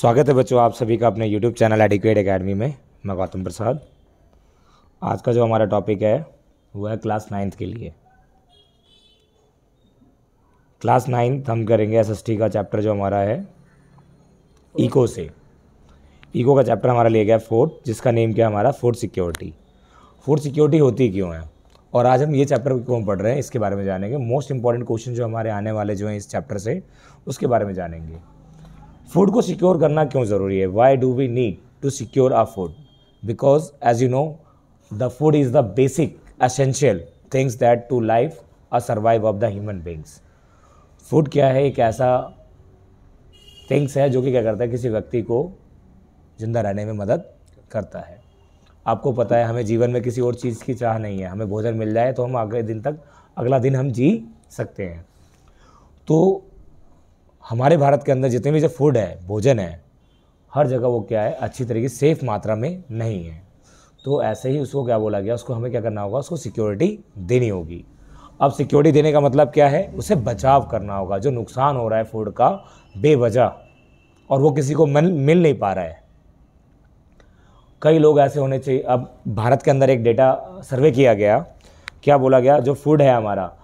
स्वागत है बच्चों आप सभी का अपने YouTube चैनल एडिक्वेट एकेडमी में। मैं गौतम प्रसाद। आज का जो हमारा टॉपिक है, वो है क्लास नाइन्थ के लिए। क्लास नाइन्थ हम करेंगे एसएसटी का चैप्टर जो हमारा है इको से। इको का चैप्टर हमारा लिया गया फोर्थ जिसका नेम क्या हमारा? फ़ूड सिक्योरिटी फ़ूड सिक्योरिटी होती क्यों है? और आज हम ये चैप्टर क्यों पढ़ रहे हैं, इसके बारे में जानेंगे। मोस्ट इंपॉर्टेंट क्वेश्चन जो हमारे आने वाले जो हैं इस चैप्टर से, उसके बारे में जानेंगे। फ़ूड को सिक्योर करना क्यों ज़रूरी है? Why do we need to secure our food because as you know the food is the basic essential things that to life a survive of the human beings food क्या है? एक ऐसा things है जो कि क्या करता है? किसी व्यक्ति को ज़िंदा रहने में मदद करता है। आपको पता है, हमें जीवन में किसी और चीज़ की चाह नहीं है। हमें भोजन मिल जाए तो हम अगले दिन तक, अगला दिन हम जी सकते हैं। तो हमारे भारत के अंदर जितने भी जो फ़ूड है, भोजन है, हर जगह वो क्या है, अच्छी तरीके सेफ़ मात्रा में नहीं है। तो ऐसे ही उसको क्या बोला गया, उसको हमें क्या करना होगा, उसको सिक्योरिटी देनी होगी। अब सिक्योरिटी देने का मतलब क्या है, उसे बचाव करना होगा। जो नुकसान हो रहा है फ़ूड का, बेवजह, और वो किसी को मिल मिल नहीं पा रहा है। कई लोग ऐसे होने चाहिए। अब भारत के अंदर एक डेटा सर्वे किया गया। क्या बोला गया? जो फ़ूड है हमारा।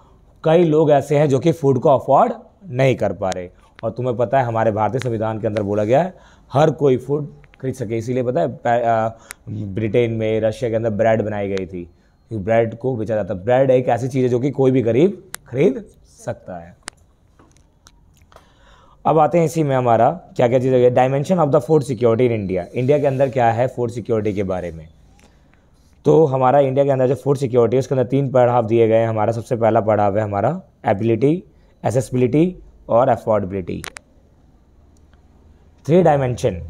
कई लोग ऐसे हैं जो कि फ़ूड को अफोर्ड नहीं कर पा रहे। और तुम्हें पता है, हमारे भारतीय संविधान के अंदर बोला गया है, हर कोई फ़ूड खरीद सके। इसीलिए पता है ब्रिटेन में, रशिया के अंदर ब्रेड बनाई गई थी। ब्रेड को बेचा जाता ब्रेड एक ऐसी चीज़ है जो कि कोई भी गरीब खरीद सकता है। अब आते हैं इसी में हमारा क्या क्या चीज़ है? Dimension of the food security in India India के अंदर क्या है फ़ूड सिक्योरिटी के बारे में? तो हमारा इंडिया के अंदर जो फ़ूड सिक्योरिटी है, उसके अंदर तीन पढ़ाव दिए गए हैं। हमारा सबसे पहला पढ़ाव है हमारा एबिलिटी एसेसबिलिटी और affordability three dimension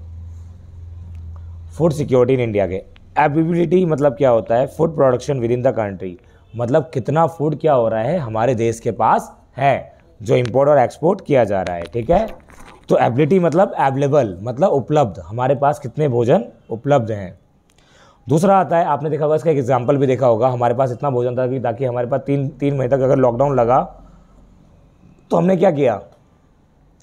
food security in India के. एबिलिटी मतलब क्या होता है? Food production within the country मतलब कितना फ़ूड क्या हो रहा है? हमारे देश के पास है, जो इंपोर्ट और एक्सपोर्ट किया जा रहा है, ठीक है? तो एबिलिटी मतलब एवेलेबल मतलब उपलब्ध. हमारे पास कितने भोजन उपलब्ध हैं? दूसरा आता है, आपने देखा होगा, इसका एक एग्ज़ाम्पल भी देखा होगा. हमारे पास इतना भोजन था कि ताकि हमारे पास तीन तीन महीने तक अगर लॉकडाउन लगा तो हमने क्या किया?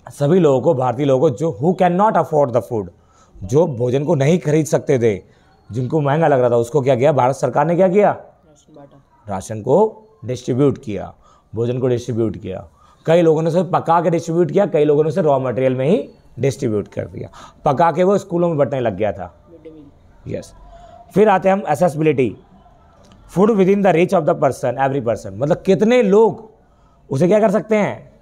सभी लोगों को भारतीय लोगों को जो who can not afford the food जो भोजन को नहीं खरीद सकते थे जिनको महँगा लग रहा था उसको क्या किया? भारत सरकार ने क्या किया? राशन को डिस्ट्रीब्यूट किया भोजन को डिस्ट्रीब्यूट किया। कई लोगों ने उसे पका के डिस्ट्रीब्यूट किया कई लोगों ने उसे रॉ मटेरियल में ही डिस्ट्रीब्यूट कर दिया। पका के वो स्कूलों में बटने लग गया था। Yes yes. फिर आते हैं हम accessibility food within the reach of the person every person मतलब कितने लोग उसे क्या कर सकते हैं?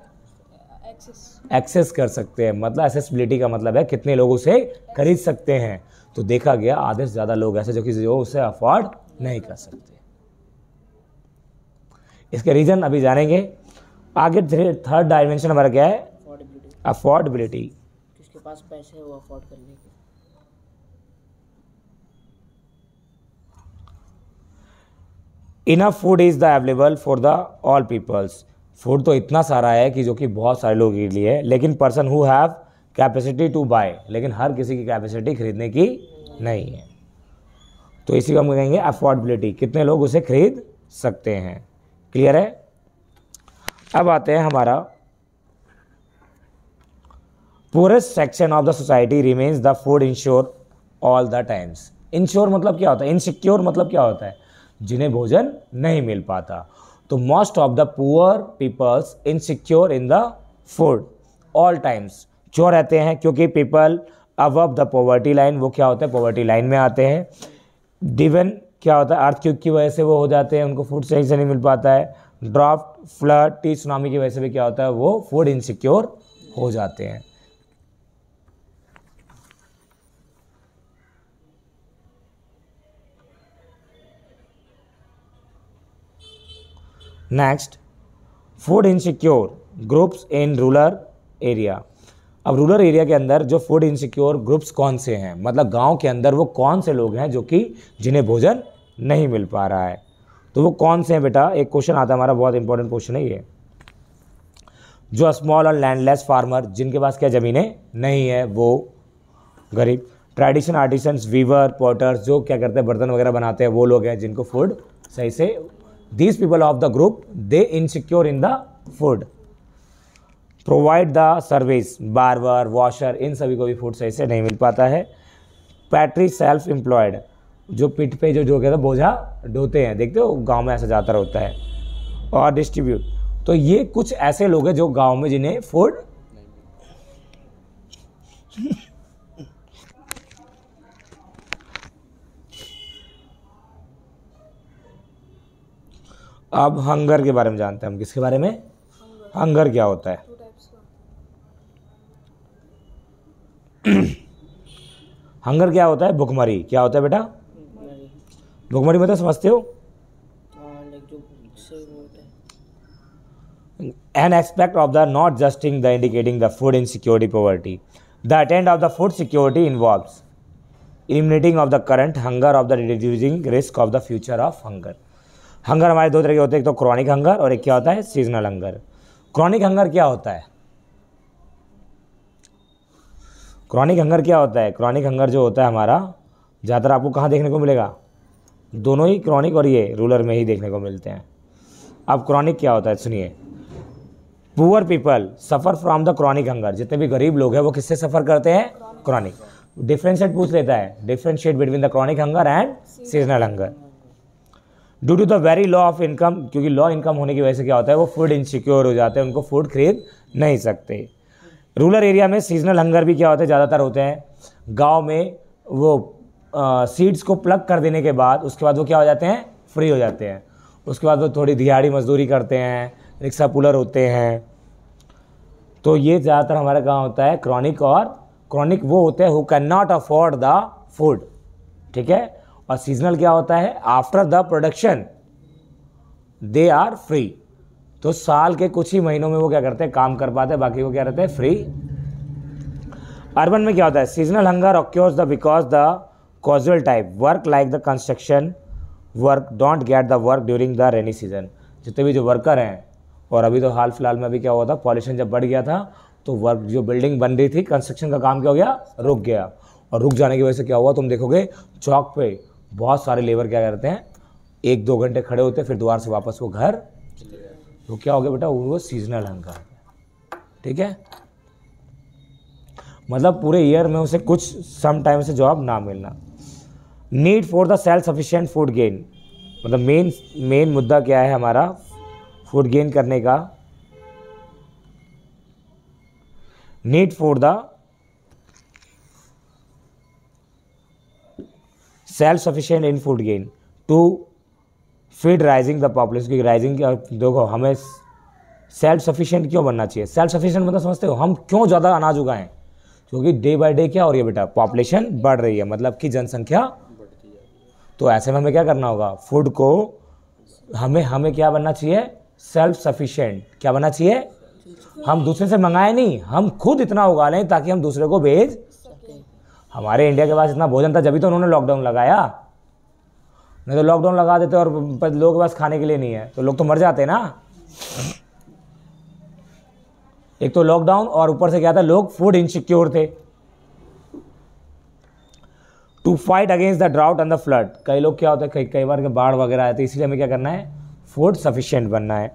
एक्सेस कर सकते हैं। मतलब एसेसबिलिटी का मतलब है कितने लोग उसे खरीद सकते हैं। तो देखा गया आधे से ज़्यादा लोग ऐसे जो कि जो उसे अफोर्ड नहीं कर सकते। इसके रीज़न अभी जानेंगे। आगे थर्ड डायमेंशन हमारा क्या है। अफोर्डेबिलिटी किसके पास पैसे है वो अफोर्ड कर लेंगे enough food is the available for the all peoples food तो इतना सारा है कि जो कि बहुत सारे लोगों के लिए है, लेकिन person who have capacity to buy लेकिन हर किसी की कैपेसिटी खरीदने की नहीं है। तो इसी को हम कहेंगे अफोर्डेबिलिटी कितने लोग उसे खरीद सकते हैं। क्लियर है? अब आते हैं हमारा। Poorest section of the society remains the food ensure all the times ensure मतलब क्या होता है? इनसिक्योर मतलब क्या होता है? जिन्हें भोजन नहीं मिल पाता। तो most of the poor peoples insecure in the food all times क्यों रहते हैं? क्योंकि पीपल अब द पॉवर्टी लाइन वो क्या होता है? पॉवर्टी लाइन में आते हैं। डिवन क्या होता है? अर्थ की वजह से वो हो जाते हैं। उनको फ़ूड सही से नहीं मिल पाता है। ड्राफ्ट फ्लड टी सुनामी की वजह से भी क्या होता है? वो फ़ूड इनसिक्योर हो जाते हैं। Next food insecure groups in rural area अब रूरल एरिया के अंदर जो फ़ूड इनसिक्योर ग्रुप्स कौन से हैं? मतलब गाँव के अंदर वो कौन से लोग हैं जो कि जिन्हें भोजन नहीं मिल पा रहा है? तो वो कौन से हैं बेटा? एक क्वेश्चन आता है हमारा, बहुत इंपॉर्टेंट क्वेश्चन है ये। जो स्मॉल और लैंडलेस फार्मर जिनके पास क्या ज़मीनें नहीं है, वो गरीब। ट्रेडिशन आर्टिसंस वीवर पोटर्स जो क्या करते हैं, बर्तन वगैरह बनाते हैं, वो लोग हैं जिनको फ़ूड सही से these people of the group, they insecure in the food. Provide the service barber washer इन सभी को भी फ़ूड सही से नहीं मिल पाता है। पैट्री सेल्फ एम्प्लॉयड जो पिट पे जो जो कहते हैं, बोझा ढोते हैं। देखते हो, गाँव में ऐसा ज़्यादातर होता है। और डिस्ट्रीब्यूट तो ये कुछ ऐसे लोग हैं जो गाँव में जिन्हें फ़ूड अब हंगर के बारे में जानते हैं हम, किसके बारे में? हंगर क्या होता है? हंगर क्या होता है? भुखमरी। क्या होता है बेटा? भुखमरी मतलब समझते हो? An aspect of the not just in the indicating the food insecurity poverty the attend of the food security involve eliminating of the current hunger of the reducing risk of the future of hunger hunger हमारे दो तरह के होते हैं, एक तो chronic hunger और एक क्या होता है सीजनल हंगर। क्रॉनिक हंगर क्या होता है? क्रॉनिक हंगर क्या होता है? क्रॉनिक हंगर जो होता है हमारा, ज़्यादातर आपको कहाँ देखने को मिलेगा? दोनों ही क्रॉनिक और ये रूलर में ही देखने को मिलते हैं। अब क्रॉनिक क्या होता है, सुनिए। Poor people suffer from the chronic hunger. जितने भी गरीब लोग हैं, वो किससे सफ़र करते हैं? क्रॉनिक। डिफ्रेंशिएट पूछ लेता है। Differentiate between the chronic hunger and seasonal hunger. Due to the very low of income क्योंकि लॉ इनकम होने की वजह से क्या होता है, वो फ़ूड इनसिक्योर हो जाते हैं, उनको फ़ूड खरीद नहीं सकते। रूरल एरिया में सीजनल हंगर भी क्या होते हैं, ज़्यादातर होते हैं। गाँव में वो सीड्स को प्लग कर देने के बाद, उसके बाद वो क्या हो जाते हैं फ्री हो जाते हैं। उसके बाद वो थोड़ी दिहाड़ी मजदूरी करते हैं, रिक्शा पुलर होते हैं। तो ये ज़्यादातर हमारे कहाँ होता है क्रॉनिक और क्रॉनिक वो होते हैं who can not afford the food ठीक है? और सीजनल क्या होता है? After the production they are free तो साल के कुछ ही महीनों में वो क्या करते हैं? काम कर पाते हैं, बाकी वो क्या रहते हैं? फ्री अर्बन में क्या होता है? Seasonal hunger occurs the because the casual type work like the construction work don't get the work during the rainy season जितने भी जो वर्कर हैं, और अभी तो हाल फ़िलहाल में अभी क्या हुआ था? पॉल्यूशन जब बढ़ गया था तो वर्क जो बिल्डिंग बन रही थी कंस्ट्रक्शन का काम क्या हो गया? रुक गया. और रुक जाने की वजह से क्या हुआ? तुम देखोगे, चौक पे बहुत सारे लेबर क्या करते हैं, एक दो घंटे खड़े होते हैं, फिर दोबारा से वापस वो घर तो क्या हो गया बेटा, वो सीजनल हंगर ठीक है? मतलब पूरे ईयर में उसे कुछ सम टाइम से जॉब ना मिलना। Need for the self sufficient food gain मतलब मेन मेन मुद्दा क्या है हमारा फ़ूड गेन करने का? Need for the self sufficient in food gain to feed rising the population क्योंकि राइजिंग देखो, हमें सेल्फ सफिशिएंट क्यों बनना चाहिए? सेल्फ सफिशिएंट मतलब समझते हो, हम क्यों ज़्यादा अनाज उगाएँ? क्योंकि डे बाय डे क्या हो रही है बेटा? पॉपुलेशन बढ़ रही है मतलब कि जनसंख्या तो ऐसे में हमें क्या करना होगा? फ़ूड को हमें हमें क्या बनना चाहिए? सेल्फ सफिशिएंट क्या बनना चाहिए? हम दूसरे से मंगाए नहीं, हम खुद इतना उगा लें ताकि हम दूसरे को भेज हमारे इंडिया के पास इतना भोजन था, जब तो उन्होंने लॉकडाउन लगाया। नहीं तो लॉकडाउन लगा देते और लोगों के पास खाने के लिए नहीं है। तो लोग तो मर जाते ना। एक तो लॉकडाउन और ऊपर से क्या था, लोग फ़ूड इनसिक्योर थे। To fight against the drought and the flood कई लोग क्या होता है, कई कई बार के बाढ़ वगैरह आए तो इसलिए हमें क्या करना है फ़ूड सफिशियंट बनना है।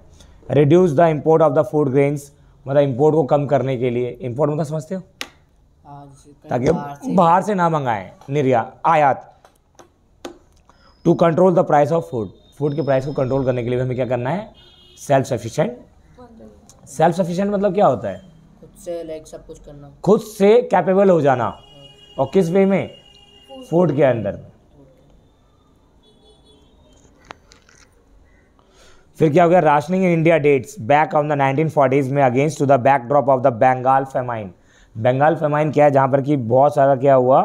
Reduce the import of the food grains मतलब इम्पोर्ट को कम करने के लिए। इम्पोर्ट मतलब समझते हो हाँ? ताकि बाहर से ना मंगाएँ। निर्यात आयात। To control the price of food food के प्राइस को कंट्रोल करने के लिए हमें क्या करना है? सेल्फ सफिशिएंट सेल्फ सफिशिएंट मतलब क्या होता है? खुद से लाइक सब कुछ करना। खुद से कैपेबल हो जाना। और किस वे में? फ़ूड के अंदर। फिर क्या हो गया? Rationing in India dates back on the 1940s में against to the backdrop of the Bengal famine Bengal famine क्या है, जहाँ पर कि बहुत सारा क्या हुआ?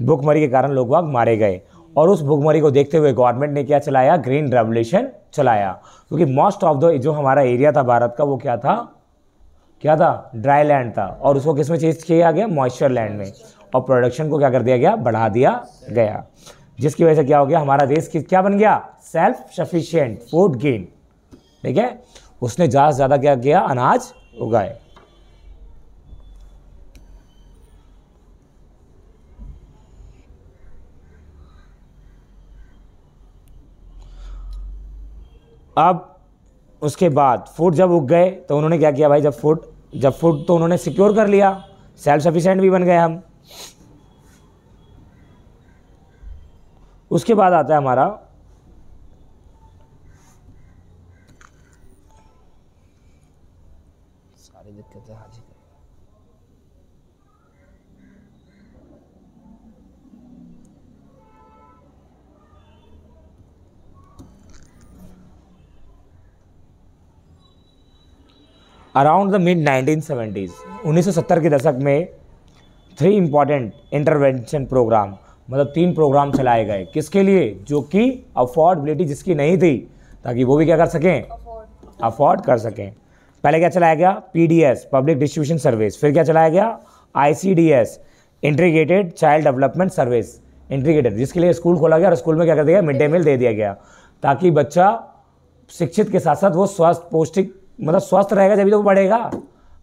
भुखमरी के कारण लोग वहाँ मारे गए। और उस भुखमरी को देखते हुए गवर्नमेंट ने क्या चलाया? ग्रीन रेवोल्यूशन चलाया। क्योंकि मोस्ट ऑफ़ द जो हमारा एरिया था भारत का, वो क्या था? क्या था? ड्राई लैंड था। और उसको किसमें चेंज किया गया? मॉइस्चर लैंड में। और प्रोडक्शन को क्या कर दिया गया? बढ़ा दिया गया। जिसकी वजह से क्या हो गया? हमारा देश क्या बन गया? सेल्फ सफिशिएंट फ़ूड गेन ठीक है? उसने ज़्यादा से ज़्यादा क्या किया? अनाज उगाए। अब उसके बाद फ़ूड जब उग गए तो उन्होंने क्या किया भाई, जब फ़ूड जब फ़ूड तो उन्होंने सिक्योर कर लिया। सेल्फ सफिशेंट भी बन गए हम। उसके बाद आता है हमारा अराउंड द मिड 1970s 1970 के दशक में थ्री इंपॉर्टेंट इंटरवेंशन प्रोग्राम मतलब तीन प्रोग्राम चलाए गए। किसके लिए? जो कि अफोर्डेबिलिटी जिसकी नहीं थी, ताकि वो भी क्या कर सकें? अफोर्ड कर सकें। पहले क्या चलाया गया? पीडीएस पब्लिक डिस्ट्रीब्यूशन सर्विस फिर क्या चलाया गया? ICDS integrated child development service integrated जिसके लिए स्कूल खोला गया और स्कूल में क्या कर दिया मिड डे मील दे दिया गया, ताकि बच्चा शिक्षित के साथ साथ वो स्वस्थ, पौष्टिक मतलब स्वस्थ रहेगा जब तो वो बढ़ेगा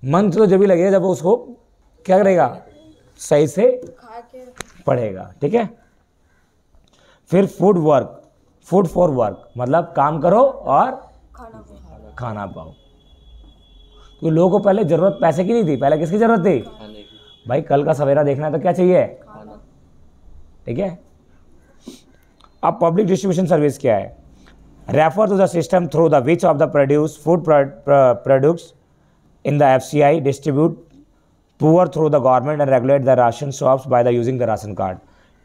मन तो जब भी लगेगा जब उसको क्या करेगा? सही से पढ़ेगा ठीक है? फिर food work food for work मतलब काम करो और खाना पाओ। क्योंकि लोगों को पहले ज़रूरत पैसे की नहीं थी पहले किसकी ज़रूरत थी? भाई कल का सवेरा देखना है तो क्या चाहिए? ठीक है? अब पब्लिक डिस्ट्रीब्यूशन सर्विस क्या है? Refer to the system through the which of the produce food products in the F C I distribute poor through the government and regulate the ration shops by the using the ration card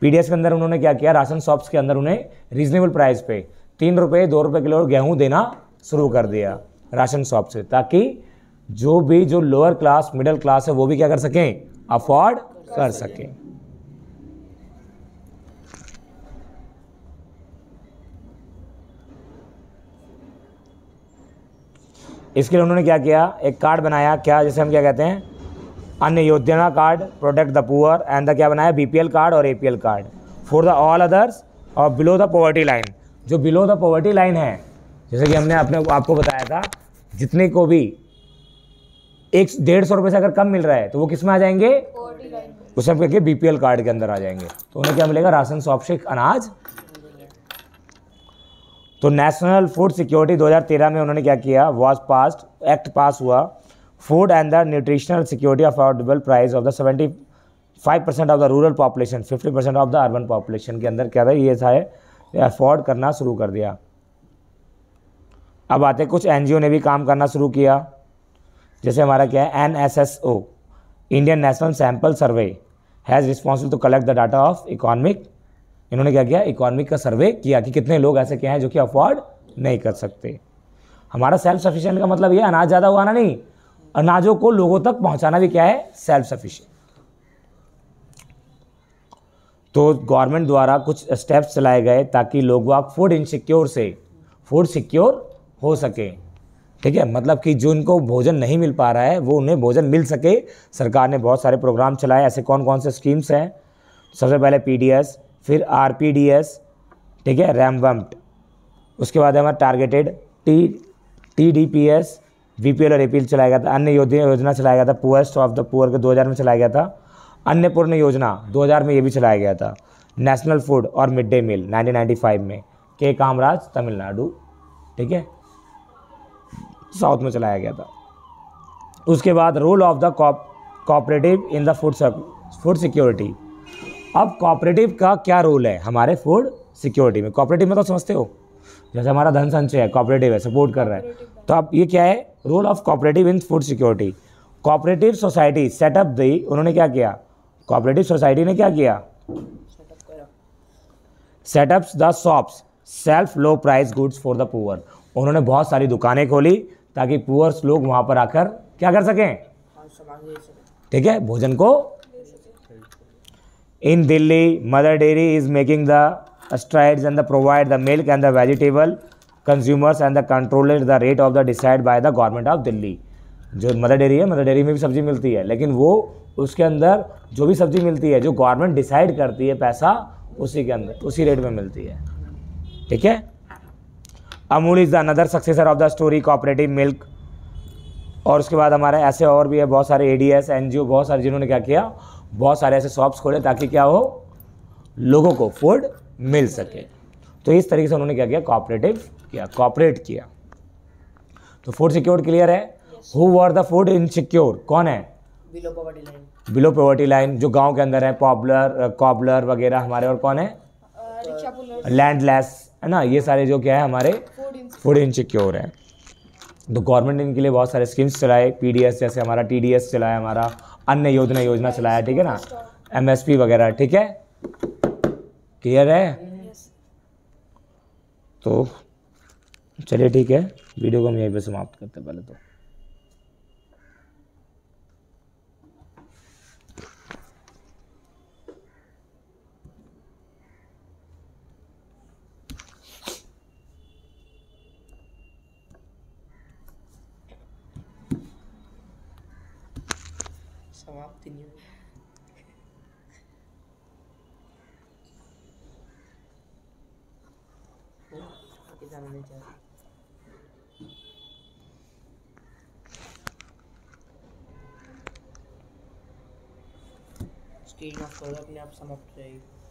PDS के अंदर उन्होंने क्या किया? Ration shops के अंदर उन्हें reasonable price पे तीन रुपये दो रुपये किलो गेहूँ देना शुरू कर दिया राशन शॉप से, ताकि जो भी जो लोअर क्लास मिडिल क्लास है, वो भी क्या कर सकें? अफोर्ड कर सकें। इसके लिए उन्होंने क्या किया? एक कार्ड बनाया। क्या जैसे हम क्या कहते हैं? अन्य योजना card protect the poor and the क्या बनाया? बीपीएल कार्ड और APL card for the all others और बिलो द पॉवर्टी लाइन जो बिलो द पॉवर्टी लाइन है जैसे कि हमने अपने आपको बताया था जितने को भी एक डेढ़ सौ रुपये से अगर कम मिल रहा है तो वो किसमें आ जाएँगे? उसे हम कहेंगे बीपीएल कार्ड के अंदर आ जाएँगे। तो उन्हें क्या मिलेगा? राशन शॉप से अनाज तो नेशनल फ़ूड सिक्योरिटी 2013 में उन्होंने क्या किया? वॉज़ पास्ट एक्ट पास हुआ। Food and the nutritional security affordable price of the 75 percent of the rural population 50 percent of the urban population के अंदर क्या था? ये था अफोर्ड करना शुरू कर दिया। अब आते कुछ एनजीओ ने भी काम करना शुरू किया। जैसे हमारा क्या है N S S O Indian national sample survey has responsible to collect the data of economic इन्होंने क्या किया? इकोनॉमिक का सर्वे किया कि कितने लोग ऐसे क्या हैं जो कि अफोर्ड नहीं कर सकते। हमारा सेल्फ सफिशिएंट का मतलब ये अनाज ज़्यादा उगाना नहीं, अनाजों को लोगों तक पहुंचाना भी क्या है? सेल्फ सफिशिएंट तो गवर्नमेंट द्वारा कुछ स्टेप्स चलाए गए ताकि लोग वाग फ़ूड इनसिक्योर से फ़ूड सिक्योर हो सके। ठीक है? मतलब कि जो इनको भोजन नहीं मिल पा रहा है, वो उन्हें भोजन मिल सके। सरकार ने बहुत सारे प्रोग्राम चलाए। ऐसे कौन कौन से स्कीम्स हैं? सबसे पहले पीडीएस फिर आरपीडीएस ठीक है रैमवम्प्ट उसके बाद हमारा targeted T T D P S V P L और ए पी एल चलाया गया था। अन्य योजना चलाया गया था पुअरेस्ट ऑफ़ द पुअर के 2000 में चलाया गया था। अन्नपूर्ण योजना 2000 में ये भी चलाया गया था। नेशनल फ़ूड और मिड डे मील 1995 में। के कामराज तमिलनाडु ठीक है साउथ में चलाया गया था। उसके बाद role of the cooperative in the food food security अब कॉपरेटिव का क्या रोल है? हमारे फ़ूड सिक्योरिटी में। कॉपरेटिव में तो समझते हो। जैसे हमारा धन संचय है कॉपरेटिव है सपोर्ट कर रहा है। तो अब ये क्या है? Role of cooperative in food security cooperative society setup the उन्होंने क्या किया? कोऑपरेटिव सोसाइटी ने क्या किया? Setup the shops sell low price goods for the poor उन्होंने बहुत सारी दुकानें खोली ताकि पुअर्स लोग वहाँ पर आकर क्या कर सकें? सके। ठीक है? भोजन को in Delhi mother dairy is making the strides and the provide the milk and the vegetable consumers and the control the rate of the decide by the government of Delhi जो मदर डेयरी है mother dairy में भी सब्ज़ी मिलती है, लेकिन वो उसके अंदर जो भी सब्ज़ी मिलती है, जो गवर्नमेंट डिसाइड करती है पैसा, उसी के अंदर, उसी रेट में मिलती है। ठीक है? Amul is the another successor of the story cooperative milk और उसके बाद हमारे ऐसे और भी है, बहुत सारे A D S N G O बहुत सारे जिन्होंने क्या किया? बहुत सारे ऐसे शॉप्स खोले ताकि क्या हो लोगों को फ़ूड मिल सके। तो इस तरीके से उन्होंने क्या किया कोऑपरेटिव किया कॉपरेट किया। तो फ़ूड सिक्योर क्लियर है? Who were the food insecure कौन है? Below poverty line below poverty line जो गाँव के अंदर है पॉपुलर कॉबलर वगैरह हमारे और कौन है? लैंडलेस है ना? ये सारे जो क्या है हमारे फ़ूड इन फ़ूड इनसिक्योर है। तो गवर्नमेंट इनके लिए बहुत सारे स्कीम्स चलाए पीडीएस जैसे हमारा टीडीएस चलाया हमारा अन्य योजना योजना चलाया ठीक है ना? एमएसपी वगैरह ठीक है? क्लियर है? तो चलिए ठीक है वीडियो को हम यहीं पे समाप्त करते हैं पहले तो। समाप्ति नहीं हुई। स्क्रीन ऑफ़ करो अपने आप समाप्त हो जाएगी।